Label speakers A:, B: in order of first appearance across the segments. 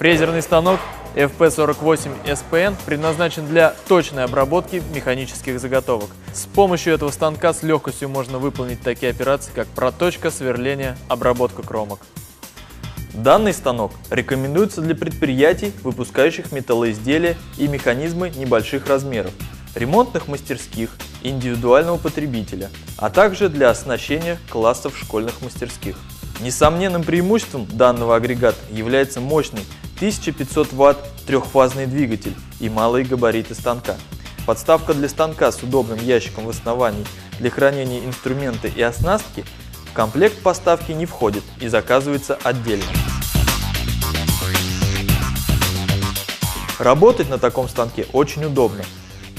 A: Фрезерный станок FP48SPN предназначен для точной обработки механических заготовок. С помощью этого станка с легкостью можно выполнить такие операции, как проточка, сверление, обработка кромок. Данный станок рекомендуется для предприятий, выпускающих металлоизделия и механизмы небольших размеров, ремонтных мастерских, индивидуального потребителя, а также для оснащения классов школьных мастерских. Несомненным преимуществом данного агрегата является мощный 1500 Вт трехфазный двигатель и малые габариты станка. Подставка для станка с удобным ящиком в основании для хранения инструмента и оснастки в комплект поставки не входит и заказывается отдельно. Работать на таком станке очень удобно,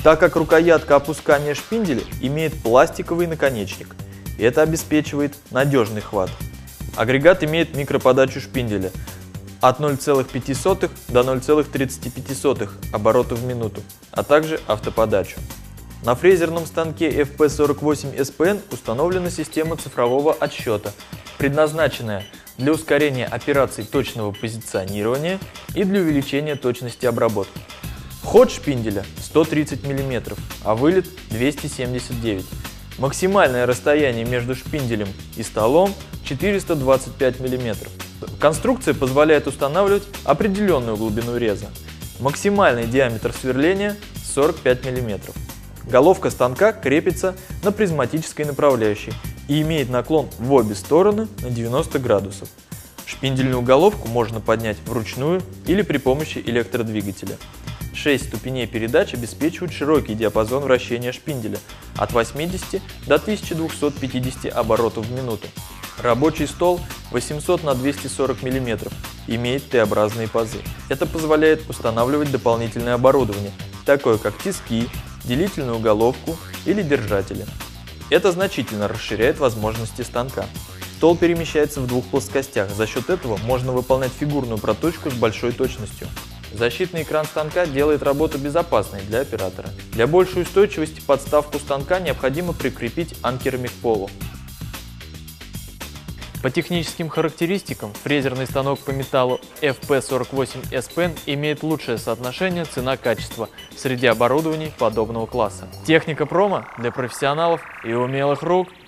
A: так как рукоятка опускания шпинделя имеет пластиковый наконечник, это обеспечивает надежный хват. Агрегат имеет микроподачу шпинделя от 0,5 до 0,35 оборотов в минуту, а также автоподачу. На фрезерном станке FP48SPN установлена система цифрового отсчета, предназначенная для ускорения операций точного позиционирования и для увеличения точности обработки. Ход шпинделя 130 мм, а вылет 279 Максимальное расстояние между шпинделем и столом 425 мм. Конструкция позволяет устанавливать определенную глубину реза. Максимальный диаметр сверления 45 мм. Головка станка крепится на призматической направляющей и имеет наклон в обе стороны на 90 градусов. Шпиндельную головку можно поднять вручную или при помощи электродвигателя. 6 ступеней передач обеспечивают широкий диапазон вращения шпинделя от 80 до 1250 оборотов в минуту. Рабочий стол 800 на 240 мм имеет Т-образные пазы. Это позволяет устанавливать дополнительное оборудование, такое как тиски, делительную головку или держатели. Это значительно расширяет возможности станка. Стол перемещается в двух плоскостях, за счет этого можно выполнять фигурную проточку с большой точностью. Защитный экран станка делает работу безопасной для оператора. Для большей устойчивости подставку станка необходимо прикрепить анкерами к полу. По техническим характеристикам фрезерный станок по металлу FP48SPN имеет лучшее соотношение цена-качество среди оборудований подобного класса. Техника промо для профессионалов и умелых рук –